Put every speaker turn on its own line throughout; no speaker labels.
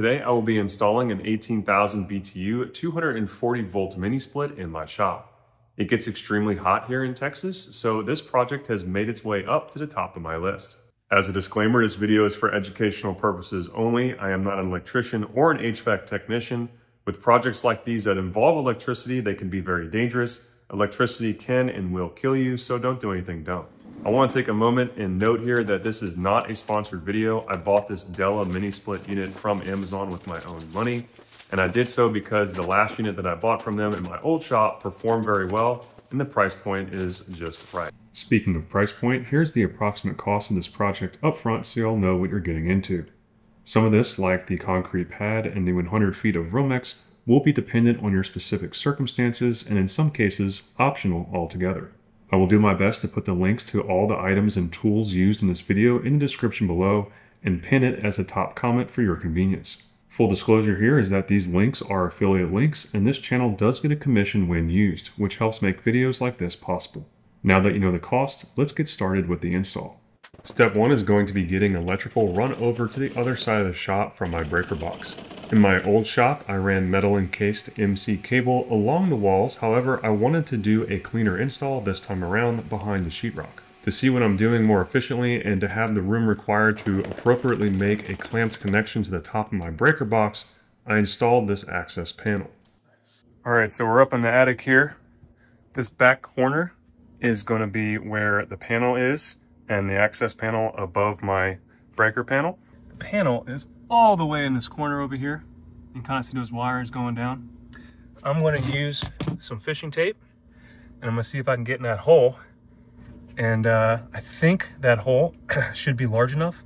Today I will be installing an 18,000 BTU 240 volt mini split in my shop. It gets extremely hot here in Texas, so this project has made its way up to the top of my list. As a disclaimer, this video is for educational purposes only. I am not an electrician or an HVAC technician. With projects like these that involve electricity, they can be very dangerous. Electricity can and will kill you, so don't do anything dumb. I want to take a moment and note here that this is not a sponsored video. I bought this Della mini split unit from Amazon with my own money. And I did so because the last unit that I bought from them in my old shop performed very well and the price point is just right. Speaking of price point, here's the approximate cost of this project up front so y'all know what you're getting into. Some of this, like the concrete pad and the 100 feet of Romex, will be dependent on your specific circumstances and in some cases optional altogether. I will do my best to put the links to all the items and tools used in this video in the description below and pin it as a top comment for your convenience. Full disclosure here is that these links are affiliate links and this channel does get a commission when used, which helps make videos like this possible. Now that you know the cost, let's get started with the install. Step one is going to be getting electrical run over to the other side of the shop from my breaker box. In my old shop, I ran metal encased MC cable along the walls, however, I wanted to do a cleaner install this time around behind the sheetrock. To see what I'm doing more efficiently and to have the room required to appropriately make a clamped connection to the top of my breaker box, I installed this access panel. Alright, so we're up in the attic here. This back corner is going to be where the panel is and the access panel above my breaker panel. The panel is all the way in this corner over here. You can kind of see those wires going down. I'm going to use some fishing tape and I'm going to see if I can get in that hole. And uh, I think that hole should be large enough.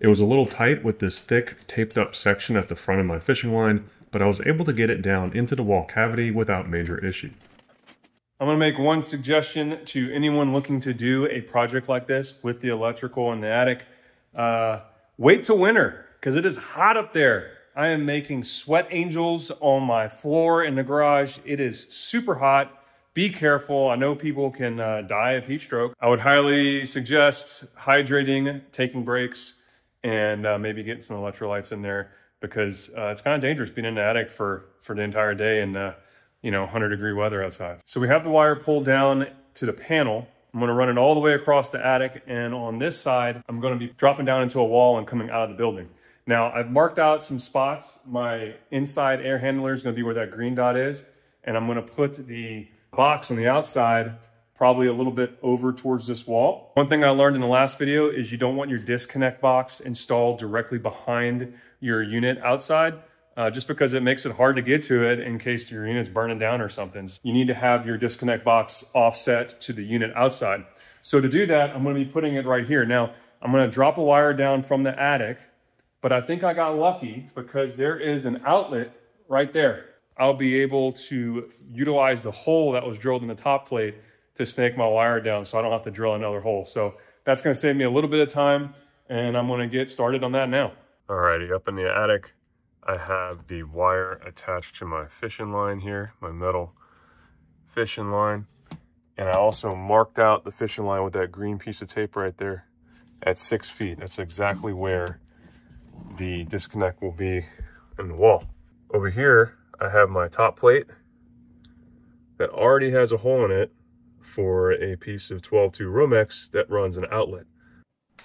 It was a little tight with this thick taped up section at the front of my fishing line, but I was able to get it down into the wall cavity without major issue. I'm gonna make one suggestion to anyone looking to do a project like this with the electrical in the attic. Uh, wait till winter, because it is hot up there. I am making sweat angels on my floor in the garage. It is super hot. Be careful. I know people can uh, die of heat stroke. I would highly suggest hydrating, taking breaks, and uh, maybe getting some electrolytes in there because uh, it's kind of dangerous being in the attic for, for the entire day uh, you know, 100 degree weather outside. So we have the wire pulled down to the panel. I'm gonna run it all the way across the attic and on this side, I'm gonna be dropping down into a wall and coming out of the building. Now I've marked out some spots. My inside air handler is gonna be where that green dot is. And I'm gonna put the box on the outside probably a little bit over towards this wall. One thing I learned in the last video is you don't want your disconnect box installed directly behind your unit outside uh, just because it makes it hard to get to it in case your unit's burning down or something. You need to have your disconnect box offset to the unit outside. So to do that, I'm gonna be putting it right here. Now, I'm gonna drop a wire down from the attic, but I think I got lucky because there is an outlet right there. I'll be able to utilize the hole that was drilled in the top plate to snake my wire down so I don't have to drill another hole. So that's gonna save me a little bit of time and I'm gonna get started on that now. Alrighty, up in the attic, I have the wire attached to my fishing line here, my metal fishing line. And I also marked out the fishing line with that green piece of tape right there at six feet. That's exactly where the disconnect will be in the wall. Over here, I have my top plate that already has a hole in it for a piece of 12-2 Romex that runs an outlet.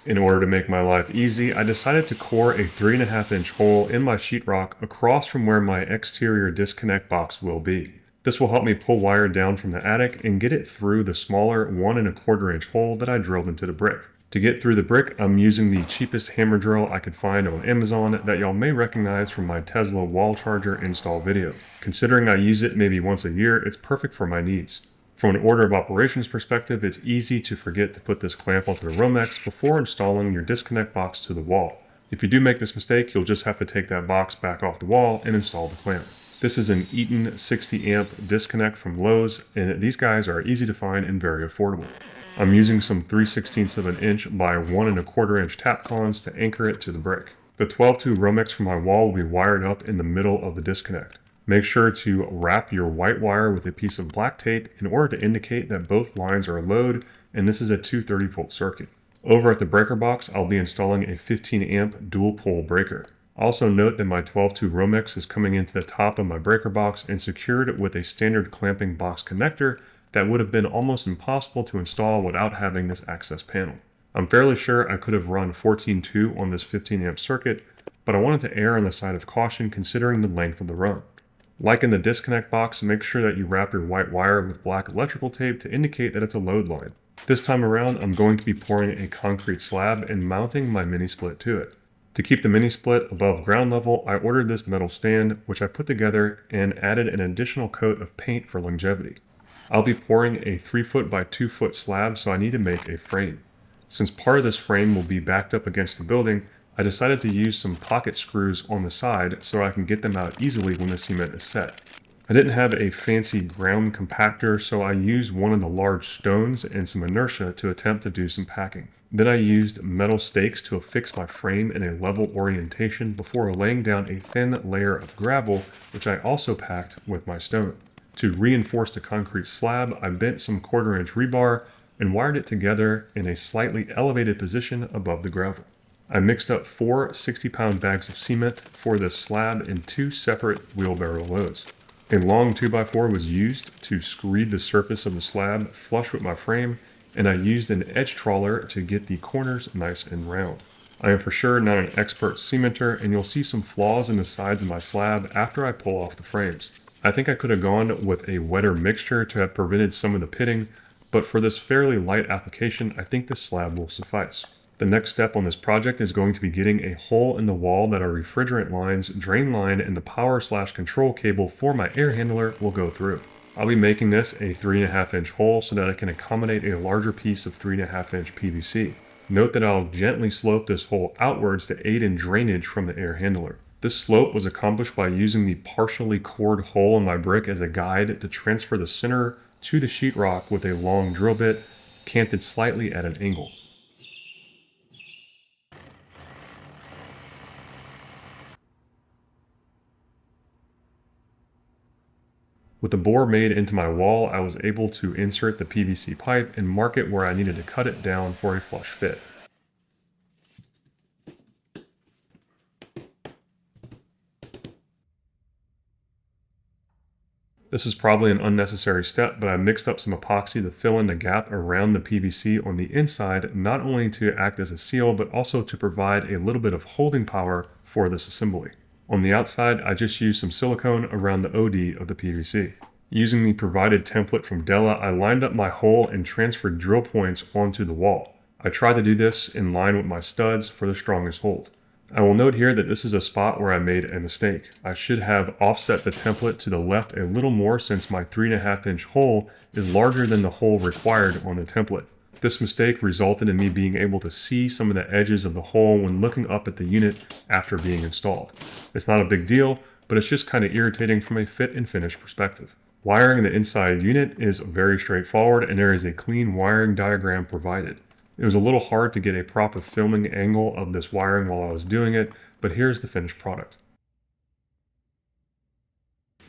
In order to make my life easy, I decided to core a 3.5 inch hole in my sheetrock across from where my exterior disconnect box will be. This will help me pull wire down from the attic and get it through the smaller 1 and a quarter inch hole that I drilled into the brick. To get through the brick, I'm using the cheapest hammer drill I could find on Amazon that y'all may recognize from my Tesla wall charger install video. Considering I use it maybe once a year, it's perfect for my needs. From an order of operations perspective, it's easy to forget to put this clamp onto the Romex before installing your disconnect box to the wall. If you do make this mistake, you'll just have to take that box back off the wall and install the clamp. This is an Eaton 60 amp disconnect from Lowe's, and these guys are easy to find and very affordable. I'm using some 3 16 of an inch by 1 and a quarter inch Tapcons to anchor it to the brick. The 12-2 Romex from my wall will be wired up in the middle of the disconnect. Make sure to wrap your white wire with a piece of black tape in order to indicate that both lines are load and this is a 230 volt circuit. Over at the breaker box, I'll be installing a 15 amp dual pole breaker. Also note that my 12-2 Romex is coming into the top of my breaker box and secured with a standard clamping box connector that would have been almost impossible to install without having this access panel. I'm fairly sure I could have run 14.2 on this 15 amp circuit, but I wanted to err on the side of caution considering the length of the run. Like in the disconnect box, make sure that you wrap your white wire with black electrical tape to indicate that it's a load line. This time around, I'm going to be pouring a concrete slab and mounting my mini split to it. To keep the mini split above ground level, I ordered this metal stand, which I put together and added an additional coat of paint for longevity. I'll be pouring a 3 foot by 2 foot slab, so I need to make a frame. Since part of this frame will be backed up against the building, I decided to use some pocket screws on the side so I can get them out easily when the cement is set. I didn't have a fancy ground compactor, so I used one of the large stones and some inertia to attempt to do some packing. Then I used metal stakes to affix my frame in a level orientation before laying down a thin layer of gravel, which I also packed with my stone. To reinforce the concrete slab, I bent some quarter inch rebar and wired it together in a slightly elevated position above the gravel. I mixed up four 60 pound bags of cement for this slab in two separate wheelbarrow loads. A long 2x4 was used to screed the surface of the slab flush with my frame and I used an edge trawler to get the corners nice and round. I am for sure not an expert cementer and you'll see some flaws in the sides of my slab after I pull off the frames. I think I could have gone with a wetter mixture to have prevented some of the pitting, but for this fairly light application, I think this slab will suffice. The next step on this project is going to be getting a hole in the wall that our refrigerant lines, drain line, and the power slash control cable for my air handler will go through. I'll be making this a 3.5 inch hole so that I can accommodate a larger piece of 3.5 inch PVC. Note that I'll gently slope this hole outwards to aid in drainage from the air handler. This slope was accomplished by using the partially cored hole in my brick as a guide to transfer the center to the sheetrock with a long drill bit canted slightly at an angle. With the bore made into my wall, I was able to insert the PVC pipe and mark it where I needed to cut it down for a flush fit. This is probably an unnecessary step, but I mixed up some epoxy to fill in the gap around the PVC on the inside, not only to act as a seal, but also to provide a little bit of holding power for this assembly. On the outside, I just used some silicone around the OD of the PVC. Using the provided template from Della, I lined up my hole and transferred drill points onto the wall. I tried to do this in line with my studs for the strongest hold. I will note here that this is a spot where I made a mistake. I should have offset the template to the left a little more since my 3.5 inch hole is larger than the hole required on the template. This mistake resulted in me being able to see some of the edges of the hole when looking up at the unit after being installed. It's not a big deal, but it's just kind of irritating from a fit and finish perspective. Wiring the inside unit is very straightforward and there is a clean wiring diagram provided. It was a little hard to get a proper filming angle of this wiring while I was doing it, but here's the finished product.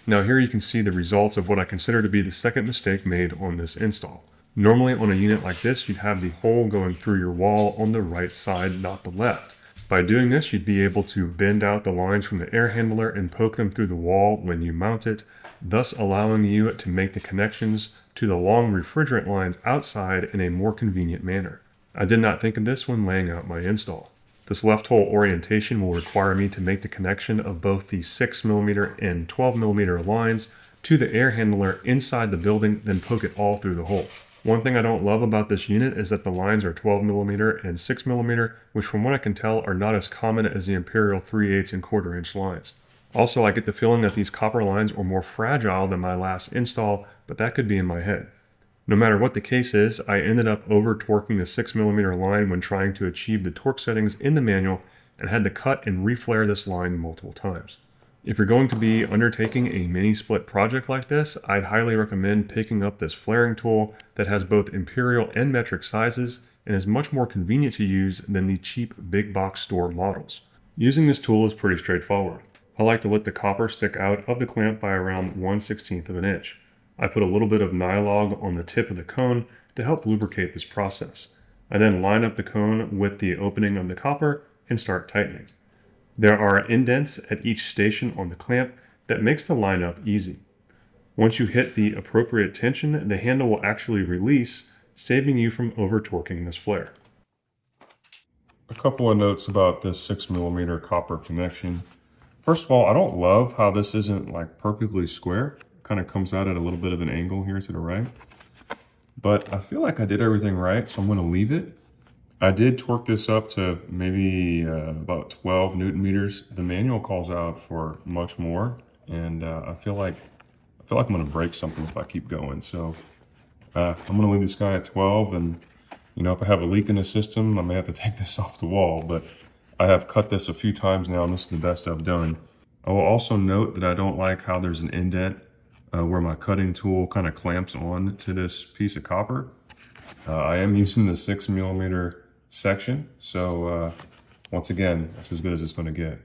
Now here you can see the results of what I consider to be the second mistake made on this install. Normally on a unit like this, you'd have the hole going through your wall on the right side, not the left. By doing this, you'd be able to bend out the lines from the air handler and poke them through the wall when you mount it, thus allowing you to make the connections to the long refrigerant lines outside in a more convenient manner. I did not think of this when laying out my install. This left hole orientation will require me to make the connection of both the 6mm and 12mm lines to the air handler inside the building, then poke it all through the hole. One thing I don't love about this unit is that the lines are 12mm and 6mm, which from what I can tell are not as common as the Imperial 3 8 and quarter inch lines. Also, I get the feeling that these copper lines are more fragile than my last install, but that could be in my head. No matter what the case is, I ended up over torquing the 6mm line when trying to achieve the torque settings in the manual and had to cut and reflare this line multiple times. If you're going to be undertaking a mini split project like this, I'd highly recommend picking up this flaring tool that has both imperial and metric sizes and is much more convenient to use than the cheap big box store models. Using this tool is pretty straightforward. I like to let the copper stick out of the clamp by around 1 16th of an inch. I put a little bit of Nylog on the tip of the cone to help lubricate this process. I then line up the cone with the opening of the copper and start tightening. There are indents at each station on the clamp that makes the line up easy. Once you hit the appropriate tension, the handle will actually release, saving you from over torquing this flare. A couple of notes about this 6mm copper connection. First of all, I don't love how this isn't like perfectly square. Kind of comes out at a little bit of an angle here to the right. But I feel like I did everything right, so I'm going to leave it. I did torque this up to maybe uh, about 12 newton meters. The manual calls out for much more, and uh, I feel like I feel like I'm going to break something if I keep going. So uh, I'm going to leave this guy at 12. And, you know, if I have a leak in the system, I may have to take this off the wall. But I have cut this a few times now, and this is the best I've done. I will also note that I don't like how there's an indent uh, where my cutting tool kind of clamps on to this piece of copper. Uh, I am using the 6 millimeter section. So uh, once again, that's as good as it's going to get.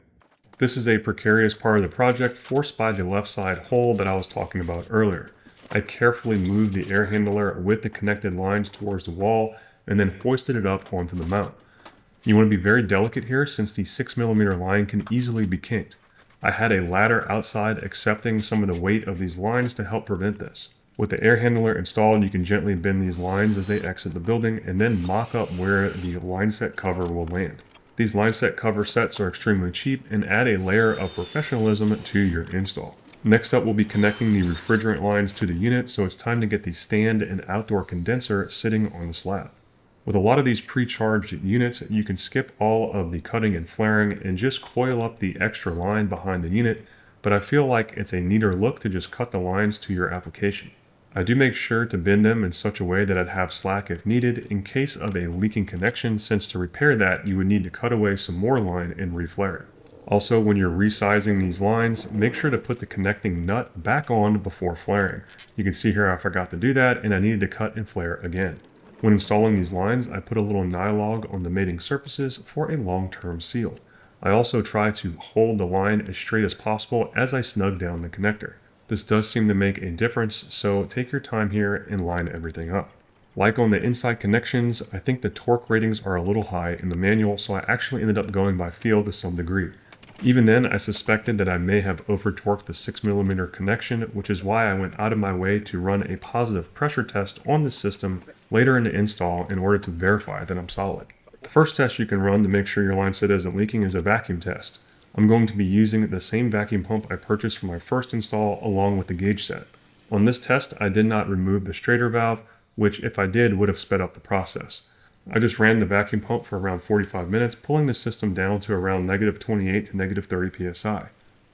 This is a precarious part of the project forced by the left side hole that I was talking about earlier. I carefully moved the air handler with the connected lines towards the wall and then hoisted it up onto the mount. You want to be very delicate here since the 6mm line can easily be kinked. I had a ladder outside accepting some of the weight of these lines to help prevent this. With the air handler installed, you can gently bend these lines as they exit the building and then mock up where the line set cover will land. These line set cover sets are extremely cheap and add a layer of professionalism to your install. Next up, we'll be connecting the refrigerant lines to the unit, so it's time to get the stand and outdoor condenser sitting on the slab. With a lot of these pre-charged units, you can skip all of the cutting and flaring and just coil up the extra line behind the unit, but I feel like it's a neater look to just cut the lines to your application. I do make sure to bend them in such a way that I'd have slack if needed in case of a leaking connection since to repair that you would need to cut away some more line and reflare it. Also, when you're resizing these lines, make sure to put the connecting nut back on before flaring. You can see here I forgot to do that and I needed to cut and flare again. When installing these lines, I put a little nylog on the mating surfaces for a long-term seal. I also try to hold the line as straight as possible as I snug down the connector. This does seem to make a difference, so take your time here and line everything up. Like on the inside connections, I think the torque ratings are a little high in the manual, so I actually ended up going by feel to some degree. Even then, I suspected that I may have over-torqued the 6mm connection, which is why I went out of my way to run a positive pressure test on the system later in the install in order to verify that I'm solid. The first test you can run to make sure your line set isn't leaking is a vacuum test. I'm going to be using the same vacuum pump I purchased for my first install along with the gauge set. On this test, I did not remove the Schrader valve, which if I did would have sped up the process. I just ran the vacuum pump for around 45 minutes, pulling the system down to around negative 28 to negative 30 psi.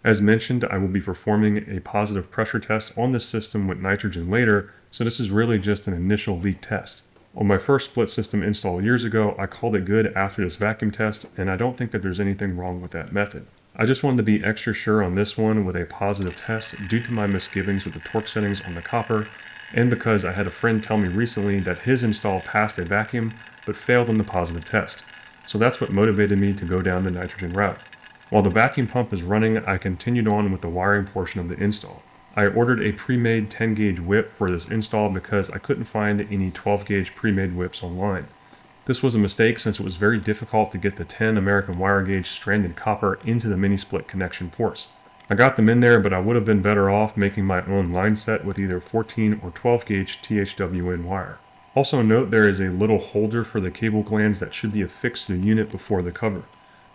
As mentioned, I will be performing a positive pressure test on this system with nitrogen later, so this is really just an initial leak test. On my first split system install years ago, I called it good after this vacuum test, and I don't think that there's anything wrong with that method. I just wanted to be extra sure on this one with a positive test due to my misgivings with the torque settings on the copper, and because I had a friend tell me recently that his install passed a vacuum but failed on the positive test. So that's what motivated me to go down the nitrogen route. While the vacuum pump is running, I continued on with the wiring portion of the install. I ordered a pre-made 10 gauge whip for this install because I couldn't find any 12 gauge pre-made whips online. This was a mistake since it was very difficult to get the 10 American wire gauge stranded copper into the mini split connection ports. I got them in there, but I would have been better off making my own line set with either 14 or 12 gauge THWN wire. Also note there is a little holder for the cable glands that should be affixed to the unit before the cover.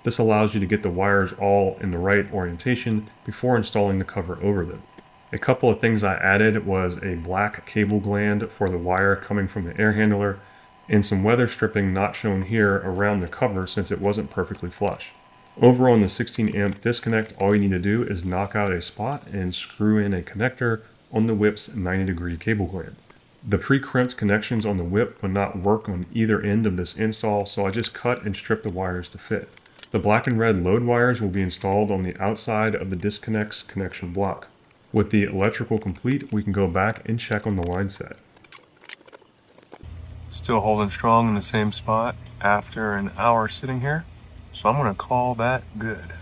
This allows you to get the wires all in the right orientation before installing the cover over them. A couple of things I added was a black cable gland for the wire coming from the air handler and some weather stripping not shown here around the cover since it wasn't perfectly flush. Over on the 16 amp disconnect, all you need to do is knock out a spot and screw in a connector on the whip's 90 degree cable gland. The pre-crimped connections on the whip would not work on either end of this install, so I just cut and stripped the wires to fit. The black and red load wires will be installed on the outside of the disconnects connection block. With the electrical complete, we can go back and check on the line set. Still holding strong in the same spot after an hour sitting here, so I'm gonna call that good.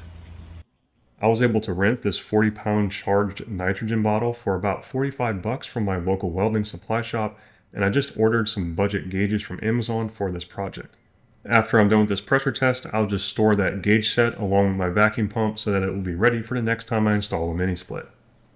I was able to rent this 40 pound charged nitrogen bottle for about 45 bucks from my local welding supply shop, and I just ordered some budget gauges from Amazon for this project. After I'm done with this pressure test, I'll just store that gauge set along with my vacuum pump so that it will be ready for the next time I install a mini split.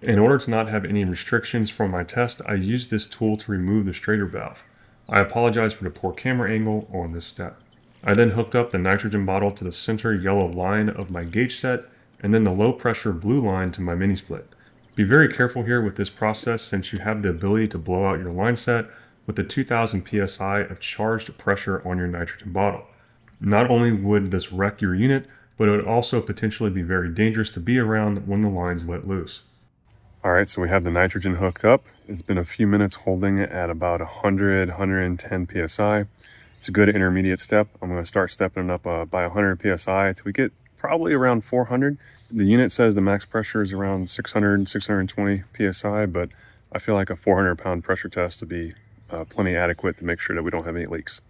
In order to not have any restrictions from my test, I used this tool to remove the Schrader valve. I apologize for the poor camera angle on this step. I then hooked up the nitrogen bottle to the center yellow line of my gauge set and then the low pressure blue line to my mini split. Be very careful here with this process since you have the ability to blow out your line set with the 2000 psi of charged pressure on your nitrogen bottle. Not only would this wreck your unit, but it would also potentially be very dangerous to be around when the line's let loose. All right, so we have the nitrogen hooked up. It's been a few minutes holding it at about 100, 110 psi. It's a good intermediate step. I'm going to start stepping it up uh, by 100 psi till we get probably around 400. The unit says the max pressure is around 600, 620 psi, but I feel like a 400 pound pressure test to be uh, plenty adequate to make sure that we don't have any leaks.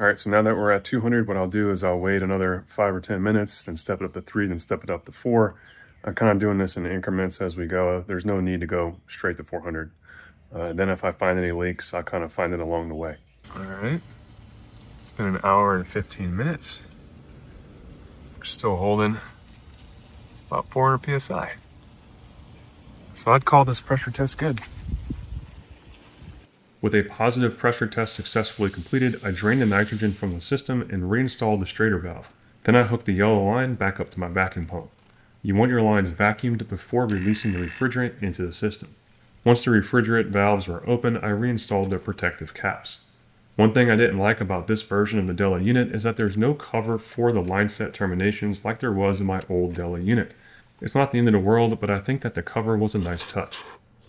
All right, so now that we're at 200, what I'll do is I'll wait another five or 10 minutes, then step it up to three, then step it up to four. I'm kind of doing this in increments as we go. There's no need to go straight to 400. Uh, then if I find any leaks, I'll kind of find it along the way. All right, it's been an hour and 15 minutes. We're still holding about 400 PSI. So I'd call this pressure test good. With a positive pressure test successfully completed, I drained the nitrogen from the system and reinstalled the Schrader valve. Then I hooked the yellow line back up to my vacuum pump. You want your lines vacuumed before releasing the refrigerant into the system. Once the refrigerant valves were open, I reinstalled the protective caps. One thing I didn't like about this version of the Della unit is that there's no cover for the line set terminations like there was in my old Della unit. It's not the end of the world, but I think that the cover was a nice touch.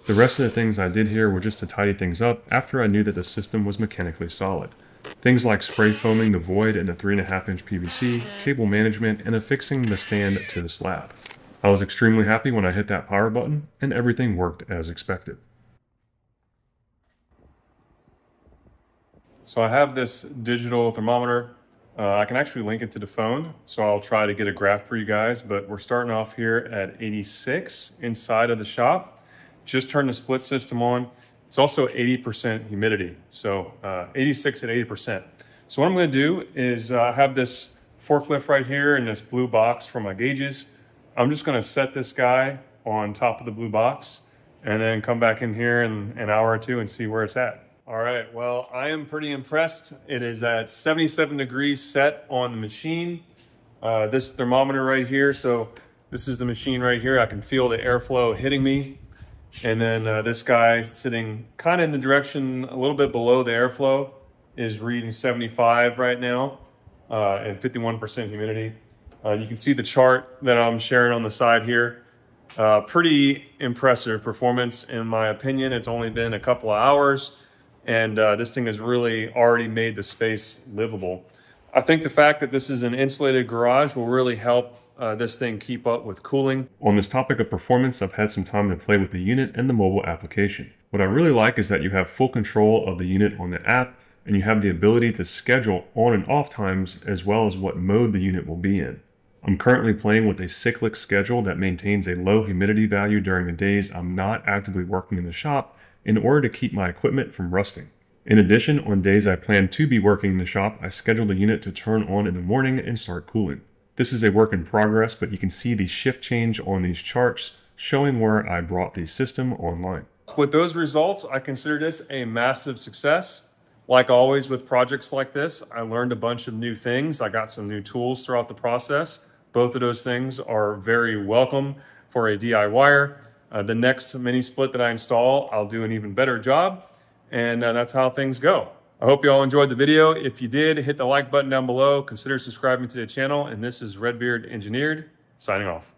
The rest of the things I did here were just to tidy things up after I knew that the system was mechanically solid. Things like spray foaming the void in a 3.5 inch PVC, cable management, and affixing the stand to the slab. I was extremely happy when I hit that power button, and everything worked as expected. So I have this digital thermometer. Uh, I can actually link it to the phone, so I'll try to get a graph for you guys, but we're starting off here at 86 inside of the shop. Just turned the split system on. It's also 80% humidity, so uh, 86 at 80%. So what I'm gonna do is uh, have this forklift right here and this blue box for my gauges. I'm just gonna set this guy on top of the blue box and then come back in here in an hour or two and see where it's at. All right, well, I am pretty impressed. It is at 77 degrees set on the machine. Uh, this thermometer right here, so this is the machine right here. I can feel the airflow hitting me. And then uh, this guy sitting kind of in the direction a little bit below the airflow is reading 75 right now uh, and 51% humidity. Uh, you can see the chart that I'm sharing on the side here. Uh, pretty impressive performance in my opinion. It's only been a couple of hours and uh, this thing has really already made the space livable. I think the fact that this is an insulated garage will really help uh, this thing keep up with cooling. On this topic of performance, I've had some time to play with the unit and the mobile application. What I really like is that you have full control of the unit on the app and you have the ability to schedule on and off times as well as what mode the unit will be in. I'm currently playing with a cyclic schedule that maintains a low humidity value during the days I'm not actively working in the shop in order to keep my equipment from rusting. In addition, on days I plan to be working in the shop, I schedule the unit to turn on in the morning and start cooling. This is a work in progress, but you can see the shift change on these charts showing where I brought the system online. With those results, I consider this a massive success. Like always with projects like this, I learned a bunch of new things. I got some new tools throughout the process. Both of those things are very welcome for a DIYer. Uh, the next mini split that I install, I'll do an even better job. And uh, that's how things go. I hope you all enjoyed the video. If you did, hit the like button down below. Consider subscribing to the channel. And this is Red Beard Engineered, signing off.